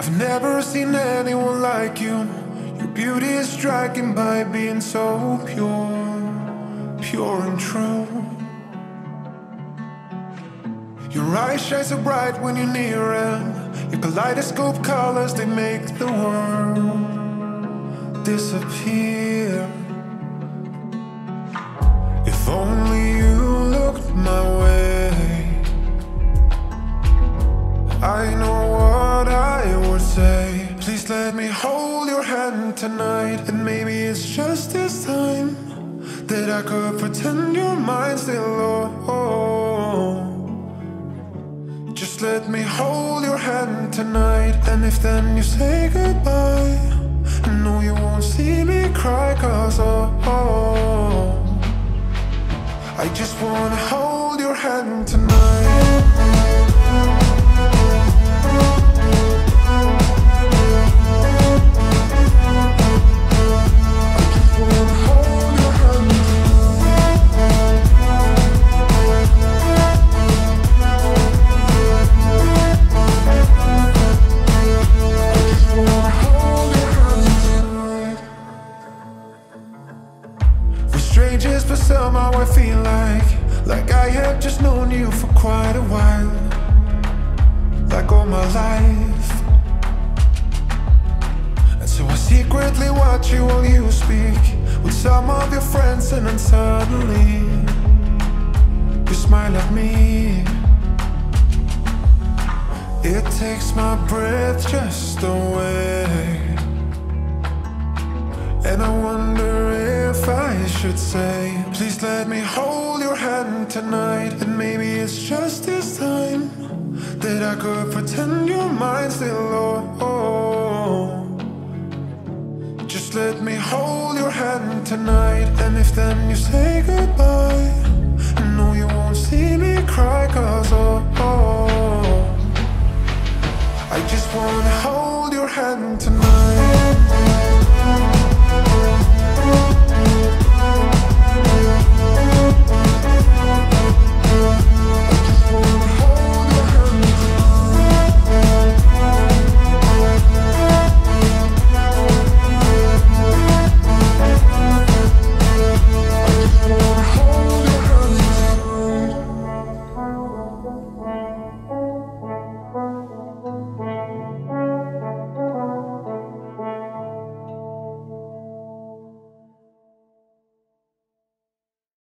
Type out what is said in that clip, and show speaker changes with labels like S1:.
S1: I've never seen anyone like you. Your beauty is striking by being so pure, pure and true. Your eyes shine so bright when you're near, and your kaleidoscope colors they make the world disappear. Please let me hold your hand tonight, and maybe it's just this time that I could pretend your mind's still low. Just let me hold your hand tonight, and if then you say goodbye, I know you won't see me cry, cause oh, oh I just wanna hold your hand tonight. Strangers, but somehow I feel like Like I have just known you for quite a while. Like all my life. And so I secretly watch you while you speak With some of your friends and then suddenly You smile at me. It takes my breath just away and I wonder should say, please let me hold your hand tonight. And maybe it's just this time that I could pretend your mind's still low. Just let me hold your hand tonight. And if then